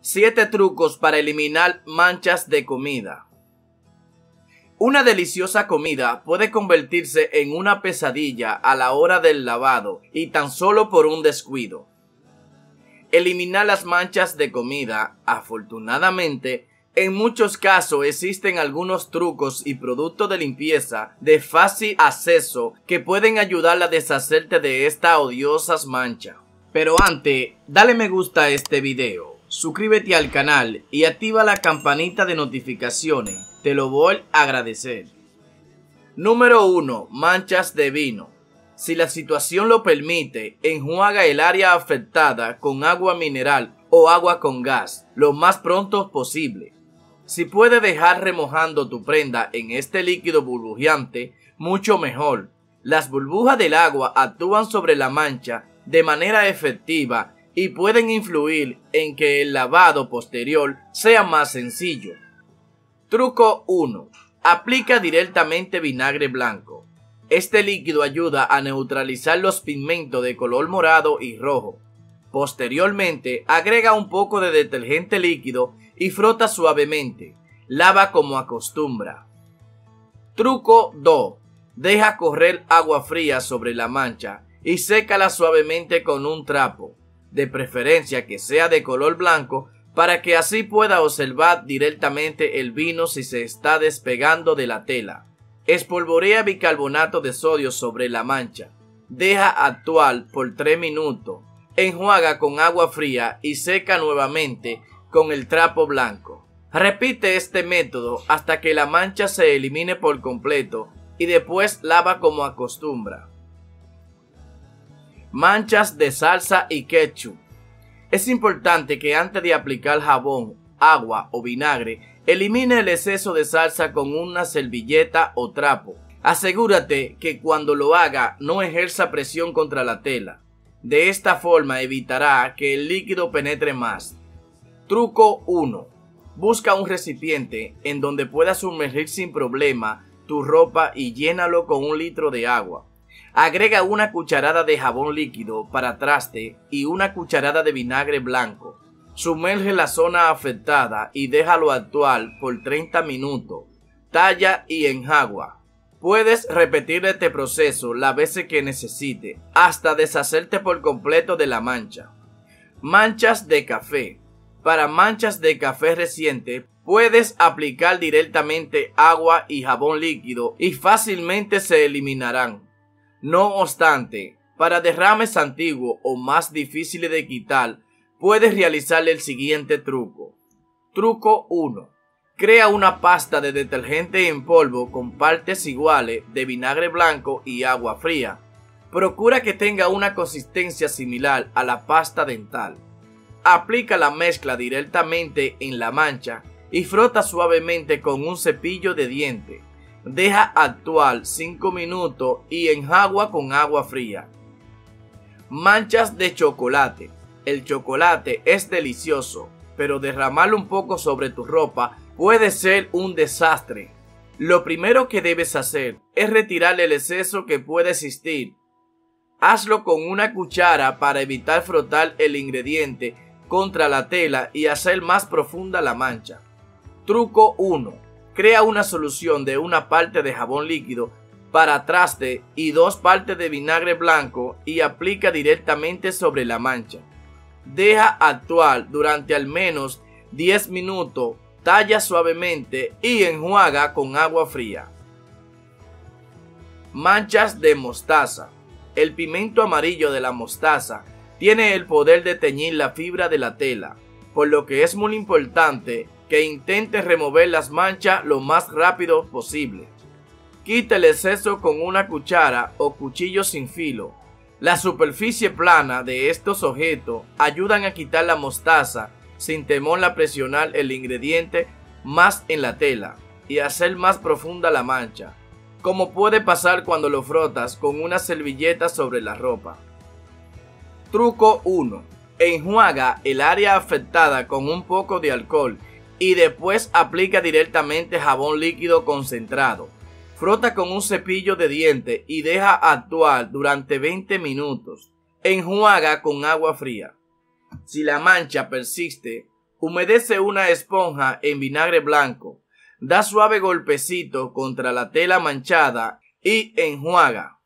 7 trucos para eliminar manchas de comida. Una deliciosa comida puede convertirse en una pesadilla a la hora del lavado y tan solo por un descuido. Eliminar las manchas de comida, afortunadamente, en muchos casos existen algunos trucos y productos de limpieza de fácil acceso que pueden ayudar a deshacerte de estas odiosas manchas. Pero antes, dale me gusta a este video suscríbete al canal y activa la campanita de notificaciones. Te lo voy a agradecer. Número 1. Manchas de vino. Si la situación lo permite, enjuaga el área afectada con agua mineral o agua con gas lo más pronto posible. Si puedes dejar remojando tu prenda en este líquido burbujeante, mucho mejor. Las burbujas del agua actúan sobre la mancha de manera efectiva y pueden influir en que el lavado posterior sea más sencillo. Truco 1. Aplica directamente vinagre blanco. Este líquido ayuda a neutralizar los pigmentos de color morado y rojo. Posteriormente, agrega un poco de detergente líquido y frota suavemente. Lava como acostumbra. Truco 2. Deja correr agua fría sobre la mancha y sécala suavemente con un trapo de preferencia que sea de color blanco, para que así pueda observar directamente el vino si se está despegando de la tela. Espolvorea bicarbonato de sodio sobre la mancha. Deja actuar por 3 minutos. Enjuaga con agua fría y seca nuevamente con el trapo blanco. Repite este método hasta que la mancha se elimine por completo y después lava como acostumbra manchas de salsa y ketchup. Es importante que antes de aplicar jabón, agua o vinagre, elimine el exceso de salsa con una servilleta o trapo. Asegúrate que cuando lo haga no ejerza presión contra la tela. De esta forma evitará que el líquido penetre más. Truco 1. Busca un recipiente en donde puedas sumergir sin problema tu ropa y llénalo con un litro de agua. Agrega una cucharada de jabón líquido para traste y una cucharada de vinagre blanco. Sumerge la zona afectada y déjalo actuar por 30 minutos. Talla y enjagua. Puedes repetir este proceso las veces que necesite hasta deshacerte por completo de la mancha. Manchas de café. Para manchas de café reciente puedes aplicar directamente agua y jabón líquido y fácilmente se eliminarán. No obstante, para derrames antiguos o más difíciles de quitar, puedes realizar el siguiente truco. Truco 1. Crea una pasta de detergente en polvo con partes iguales de vinagre blanco y agua fría. Procura que tenga una consistencia similar a la pasta dental. Aplica la mezcla directamente en la mancha y frota suavemente con un cepillo de diente. Deja actuar 5 minutos y enjagua con agua fría. Manchas de chocolate. El chocolate es delicioso, pero derramarlo un poco sobre tu ropa puede ser un desastre. Lo primero que debes hacer es retirar el exceso que puede existir. Hazlo con una cuchara para evitar frotar el ingrediente contra la tela y hacer más profunda la mancha. Truco 1 Crea una solución de una parte de jabón líquido para traste y dos partes de vinagre blanco y aplica directamente sobre la mancha. Deja actuar durante al menos 10 minutos, talla suavemente y enjuaga con agua fría. Manchas de mostaza. El pimento amarillo de la mostaza tiene el poder de teñir la fibra de la tela, por lo que es muy importante que intente remover las manchas lo más rápido posible. Quita el exceso con una cuchara o cuchillo sin filo. La superficie plana de estos objetos ayudan a quitar la mostaza sin temor a presionar el ingrediente más en la tela y hacer más profunda la mancha, como puede pasar cuando lo frotas con una servilleta sobre la ropa. Truco 1. Enjuaga el área afectada con un poco de alcohol y después aplica directamente jabón líquido concentrado. Frota con un cepillo de diente y deja actuar durante 20 minutos. Enjuaga con agua fría. Si la mancha persiste, Humedece una esponja en vinagre blanco. Da suave golpecito contra la tela manchada y enjuaga.